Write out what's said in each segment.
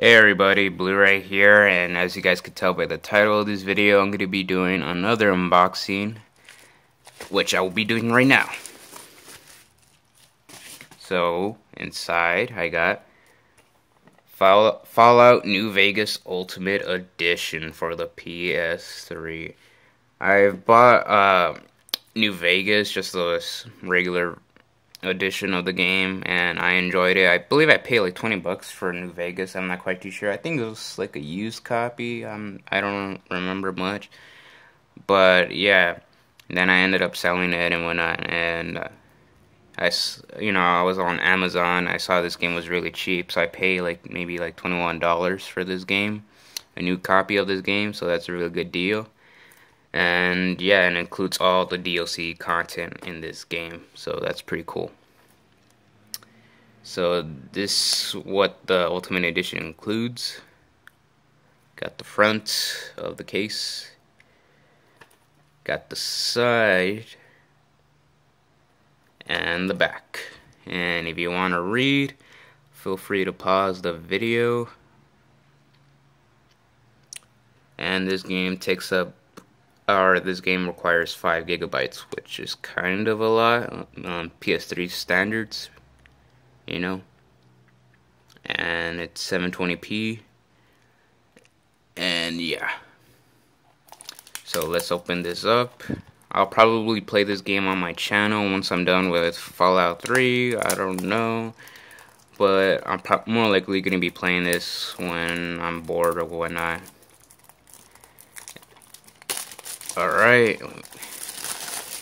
Hey everybody, Blu-ray here, and as you guys could tell by the title of this video, I'm going to be doing another unboxing, which I will be doing right now. So, inside I got Fallout New Vegas Ultimate Edition for the PS3. I've bought uh, New Vegas, just a regular edition of the game, and I enjoyed it. I believe I paid like 20 bucks for New Vegas. I'm not quite too sure. I think it was like a used copy. Um, I don't remember much, but yeah. Then I ended up selling it and whatnot, and uh, I, you know, I was on Amazon. I saw this game was really cheap, so I paid like maybe like $21 for this game, a new copy of this game. So that's a really good deal and yeah it includes all the DLC content in this game so that's pretty cool. So this what the Ultimate Edition includes got the front of the case got the side and the back. And if you want to read feel free to pause the video. And this game takes up or this game requires 5 gigabytes, which is kind of a lot on PS3 standards, you know. And it's 720p. And yeah. So let's open this up. I'll probably play this game on my channel once I'm done with Fallout 3. I don't know. But I'm more likely going to be playing this when I'm bored or whatnot. Alright.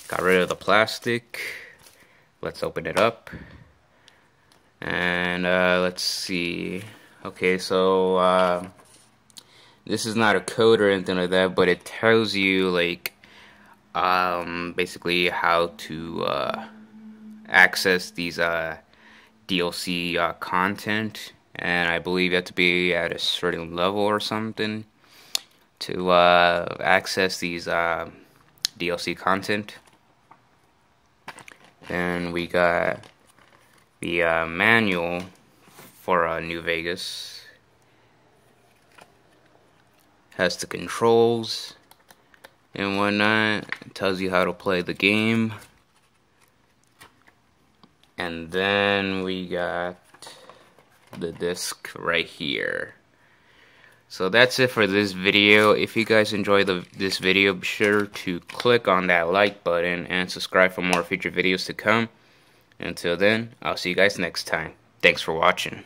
Got rid of the plastic. Let's open it up. And uh, let's see. Okay, so uh, this is not a code or anything like that, but it tells you like um, basically how to uh, access these uh, DLC uh, content. And I believe you have to be at a certain level or something to uh, access these uh, DLC content. Then we got the uh, manual for uh, New Vegas. Has the controls and whatnot. It tells you how to play the game. And then we got the disc right here. So that's it for this video. If you guys enjoyed the, this video, be sure to click on that like button and subscribe for more future videos to come. Until then, I'll see you guys next time. Thanks for watching.